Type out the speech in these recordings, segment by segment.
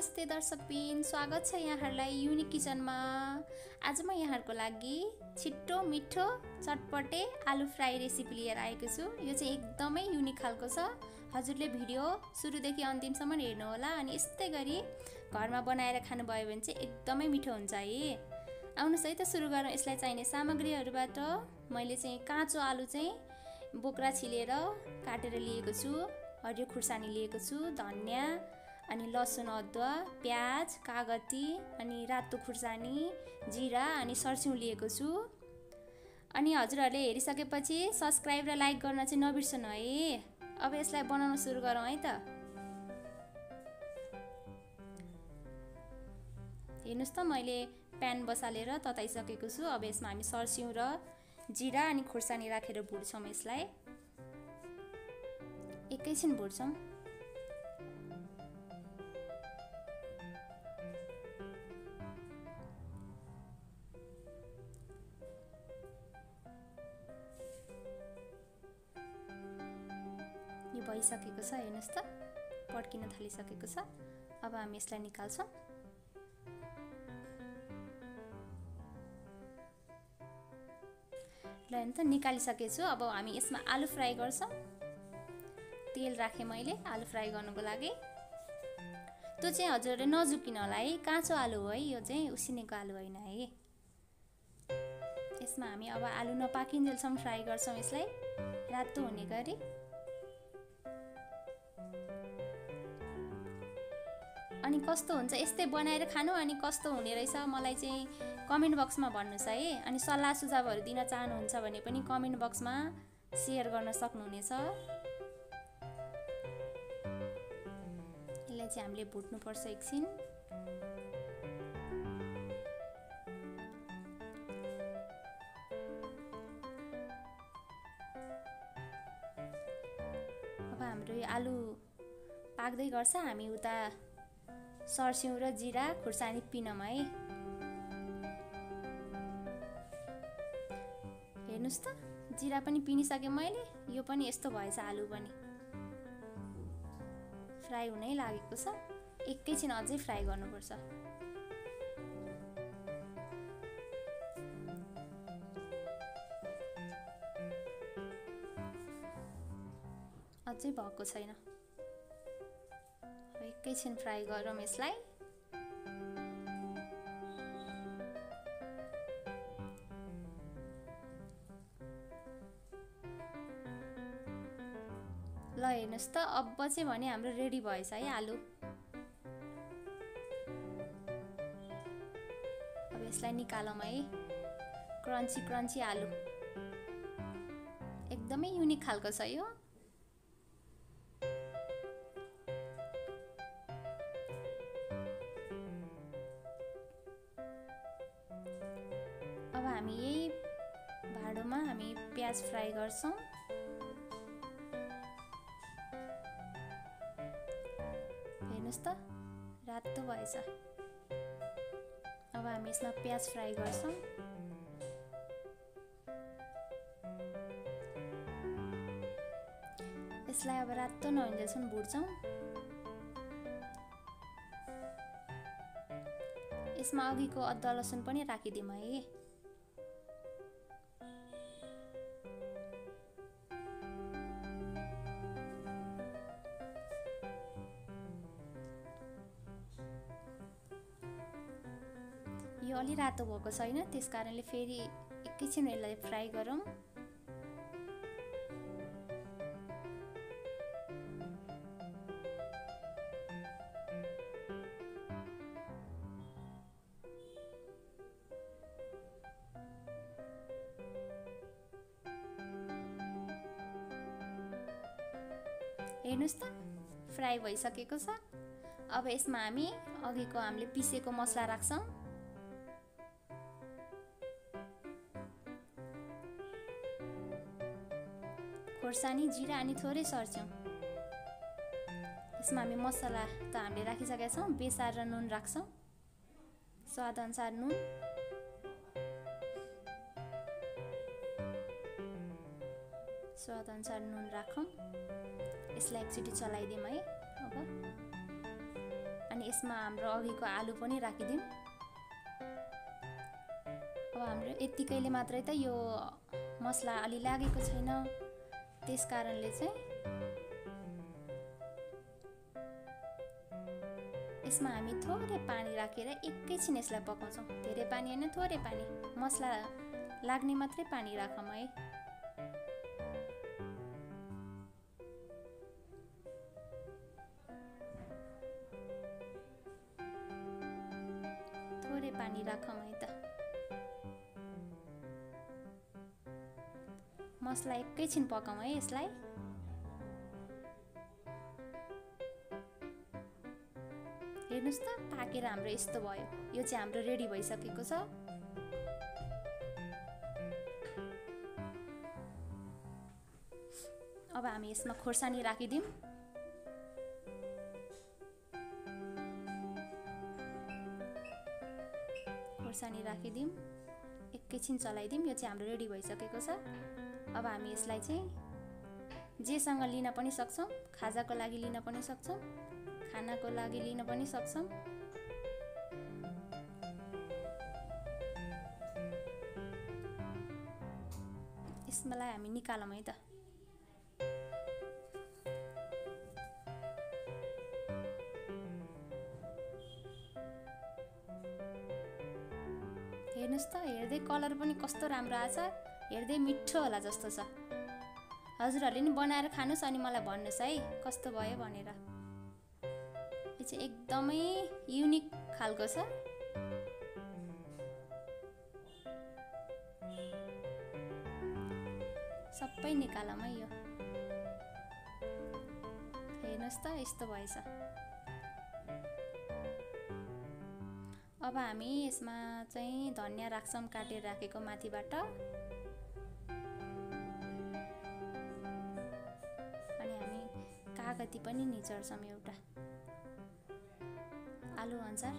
नमस्ते दर्शकबिन स्वागत छ यहाँहरूलाई युनिक किचनमा आज म यहाँहरूको लागि छिट्टो मिठो चटपटे आलु फ्राई रेसिपी लिएर आएको छु। यो चाहिँ एकदमै युनिक खालको छ। हजुरले भिडियो सुरुदेखि अन्तिमसम्म हेर्नुहोला अनि यस्तै गरी घरमा बनाएर खानुभयो भने चाहिँ एकदमै मिठो हुन्छ है। आउनुहोस् है त सुरु गरौँ। यसलाई चाहिने सामग्रीहरूबाट मैले चाहिँ काँचो आलु चाहिँ बोक्रा छिलेर काटेर लिएको छु हरियो खुर्सानी लिएको छु धनियाँ अनि लसुन अदुवा प्याज कागती अनि रातो खुर्सानी जिरा अनि सर्स्यौँ लिएको छु। अनि हजुरहरूले हेरिसकेपछि सब्सक्राइब र लाइक गर्न चाहिँ नबिर्सनु है। अब यसलाई बनाउन सुरु गरौँ है त। हेर्नुहोस् त मैले प्यान बसालेर तताइसकेको छु। अब यसमा हामी सर्स्यौँ र जिरा अनि खुर्सानी राखेर भुट्छौँ यसलाई। एकैछिन भुट्छौँ। भइसकेको छ हेर्नुहोस् त। पड्किन थालिसकेको छ। अब हामी यसलाई निकाल्छौँ। ल हेर्नु त निकालिसकेछु। अब हामी यसमा आलु फ्राई गर्छौँ। तेल राखेँ मैले आलु फ्राई गर्नुको लागि। त्यो चाहिँ हजुरहरूले नजुकिन होला है। काँचो आलु हो है यो चाहिँ उसिनेको आलु होइन है। यसमा हामी अब आलु नपाकिन्जेलसम्म फ्राई गर्छौँ यसलाई। रातो हुने गरी। अनि कस्तो हुन्छ? यस्तै बनाएर खानु अनि कस्तो हुने रहेछ? मलाई चाहिँ कमेन्ट बक्समा भन्नुहोस् है। अनि सल्लाह सुझावहरू दिन चाहनुहुन्छ भने पनि कमेन्ट बक्समा सेयर गर्न सक्नुहुनेछ। यसलाई चाहिँ हामीले भुट्नुपर्छ एकछिन। अब हाम्रो यो आलु पाक्दै गर्छ हामी उता सर्स्यौँ र जिरा खुर्सानी पिनौँ है। हेर्नुहोस् त जिरा पनि पिनिसकेँ मैले यो पनि यस्तो भएछ आलु पनि। फ्राई हुनै लागेको छ एकैछिन अझै फ्राई गर्नुपर्छ। अझै भएको छैन। एकैछिन फ्राई गरौँ यसलाई। ल हेर्नुहोस् त अब चाहिँ भने हाम्रो रेडी भएछ है आलु। अब यसलाई निकालौँ है। क्रन्ची क्रन्ची आलु। एकदमै युनिक खालको छ यो। हामी यही भाँडोमा हामी प्याज फ्राई गर्छौँ। हेर्नुहोस् त रातो भएछ। अब हामी यसमा प्याज फ्राई गर्छौँ। यसलाई अब रातो नहुन्जेलसम्म भुट्छौँ। यसमा अघिको अदुवा लसुन पनि राखिदिउँ है। अलि रातो भएको छैन। त्यस कारणले फेरि एकैछिन यसलाई फ्राई गरौँ। हेर्नुहोस् त फ्राई भइसकेको छ। अब यसमा हामी अघिको हामीले पिसेको मसला राख्छौँ। खोर्सानी जिरा अनि थोरै सर्छौँ यसमा हामी मसला त हामीले राखिसकेका छौँ बेसार र नुन राख्छौँ। स्वादअनुसार नुन। स्वादअनुसार नुन राखौँ। यसलाई एकचोटि चलाइदिउँ है अब। अनि यसमा हाम्रो अघिको आलु पनि राखिदिउँ। अब हाम्रो यत्तिकैले मात्रै त यो मसला अलि लागेको छैन। त्यस कारणले चाहिँ यसमा हामी थोरै पानी राखेर एकैछिन यसलाई पकाउँछौँ। धेरै पानी होइन थोरै पानी। मसला लाग्ने मात्रै पानी राखौँ है। थोरै पानी राखौँ है त। मसला एकैछिन पकाउँ है यसलाई। हेर्नुहोस् त पाकेर हाम्रो यस्तो भयो। यो चाहिँ हाम्रो रेडी भइसकेको छ। अब हामी यसमा खोर्सानी राखिदिउँ। खोर्सानी राखिदिउँ। एकैछिन चलाइदिउँ। यो चाहिँ हाम्रो रेडी भइसकेको छ। अब हामी यसलाई चाहिँ जेसँग लिन पनि सक्छौँ खाजाको लागि लिन पनि सक्छौँ खानाको लागि लिन पनि सक्छौँ। यसलाई हामी निकालौँ है त। हेर्नुहोस् त हेर्दै कलर पनि कस्तो राम्रो आछ हेर्दै मिठो होला जस्तो छ। हजुरहरूले नि बनाएर खानुहोस् अनि मलाई भन्नुहोस् है कस्तो भयो भनेर। यो चाहिँ एकदमै युनिक खालको छ। सबै निकालौँ है यो। हेर्नुहोस् त यस्तो भएछ। अब हामी यसमा चाहिँ धनियाँ राख्छौँ काटेर राखेको माथिबाट। कागती पनि निचोड्छौँ एउटा। आलु अनुसार।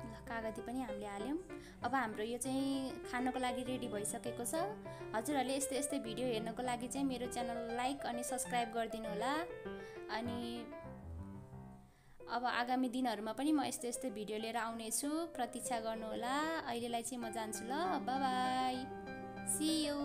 ल कागती पनि हामीले हाल्यौँ। अब हाम्रो यो चाहिँ खानको लागि रेडी भइसकेको छ। हजुरहरूले यस्तै यस्तै भिडियो हेर्नको लागि चाहिँ मेरो च्यानल लाइक अनि सब्सक्राइब गरिदिनु होला। अनि अब आगामी दिनहरूमा पनि म यस्तो यस्तो भिडियो लिएर आउनेछु। प्रतीक्षा गर्नुहोला अहिलेलाई चाहिँ म जान्छु ल। By C you